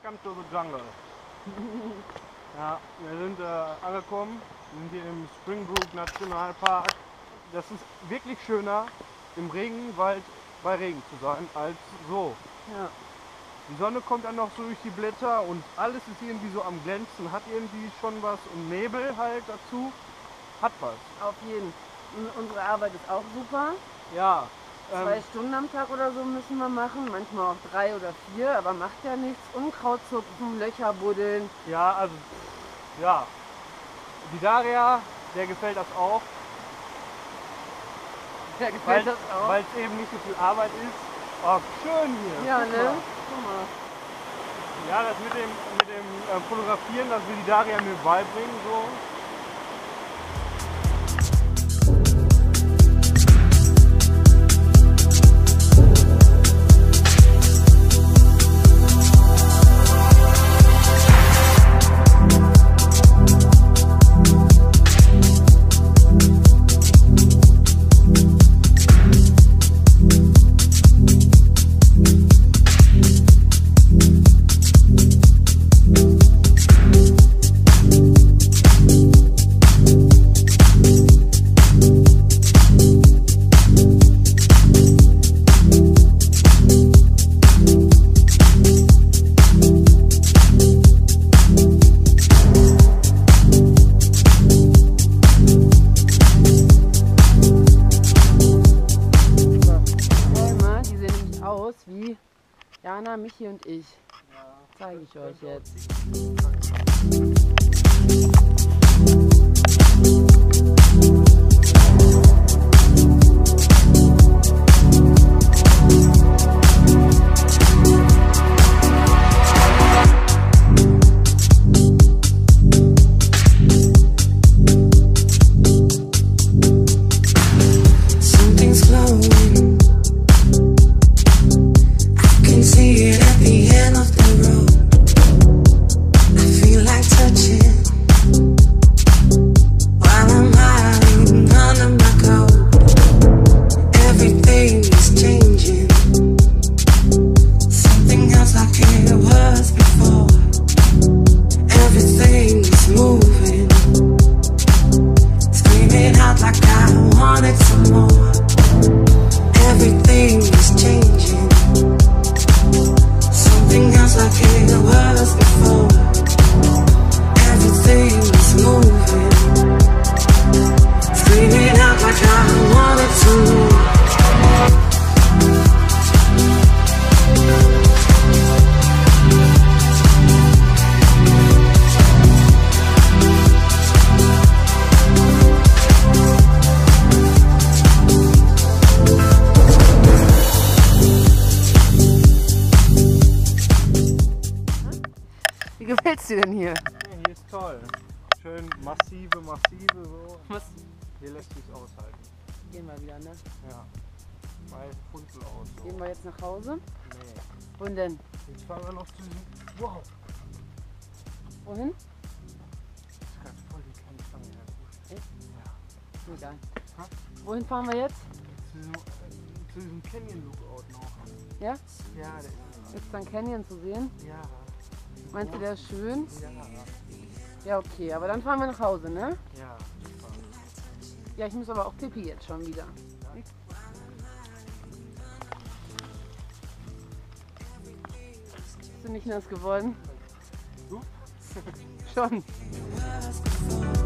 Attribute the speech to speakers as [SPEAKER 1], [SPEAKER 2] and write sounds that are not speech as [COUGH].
[SPEAKER 1] Welcome to the jungle. [LAUGHS] ja, wir sind äh, angekommen, wir sind hier im Springbrook Nationalpark. Das ist wirklich schöner, im Regenwald bei Regen zu sein, als so.
[SPEAKER 2] Ja.
[SPEAKER 1] Die Sonne kommt dann noch so durch die Blätter und alles ist irgendwie so am Glänzen, hat irgendwie schon was und Nebel halt dazu, hat was.
[SPEAKER 2] Auf jeden. Unsere Arbeit ist auch super.
[SPEAKER 1] Ja,
[SPEAKER 2] Zwei
[SPEAKER 1] ähm,
[SPEAKER 2] Stunden am Tag oder so müssen wir machen, manchmal auch drei oder vier, aber macht ja nichts. Unkraut zupfen, Löcher buddeln.
[SPEAKER 1] ja, also, ja. Die Daria, der gefällt das auch, weil
[SPEAKER 2] gefällt das auch.
[SPEAKER 1] weil es eben nicht so viel Arbeit ist. Oh, schön hier.
[SPEAKER 2] Ja,
[SPEAKER 1] guck
[SPEAKER 2] ne?
[SPEAKER 1] mal.
[SPEAKER 2] Guck mal.
[SPEAKER 1] Ja, das mit dem, mit dem äh, Fotografieren, das will die Daria mir beibringen. So.
[SPEAKER 2] Aus wie Jana, Michi und ich. Zeige ich euch jetzt.
[SPEAKER 3] Wanted some more. Everything is changing. Something else like it was before. Everything is moving.
[SPEAKER 2] Gefällt's dir denn hier?
[SPEAKER 1] Ja, hier ist toll. Schön massive, massive so.
[SPEAKER 2] Was?
[SPEAKER 1] Hier lässt sich aushalten.
[SPEAKER 2] Gehen wir wieder, ne?
[SPEAKER 1] Ja. Weil Funzel aus. So.
[SPEAKER 2] Gehen wir jetzt nach Hause?
[SPEAKER 1] Nee.
[SPEAKER 2] Wohin denn?
[SPEAKER 1] Jetzt fahren wir noch zu diesem. Wow!
[SPEAKER 2] Wohin?
[SPEAKER 1] Das ist ganz voll die kleine Stange. Ja, gut.
[SPEAKER 2] Egal.
[SPEAKER 1] Ha?
[SPEAKER 2] Wohin fahren wir jetzt?
[SPEAKER 1] Zu diesem, äh, zu diesem Canyon Lookout noch.
[SPEAKER 2] Ja?
[SPEAKER 1] Ja, der ist.
[SPEAKER 2] Jetzt dann Canyon zu sehen.
[SPEAKER 1] Ja.
[SPEAKER 2] Meinst du, der ist schön?
[SPEAKER 1] Ja.
[SPEAKER 2] Okay, aber dann fahren wir nach Hause, ne?
[SPEAKER 1] Ja.
[SPEAKER 2] Ja, ich muss aber auch Pipi jetzt schon wieder. Bist du nicht nass geworden?
[SPEAKER 1] Du?
[SPEAKER 2] Schon. [LAUGHS]